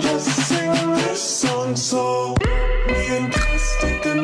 just sing this song so me and Kirsty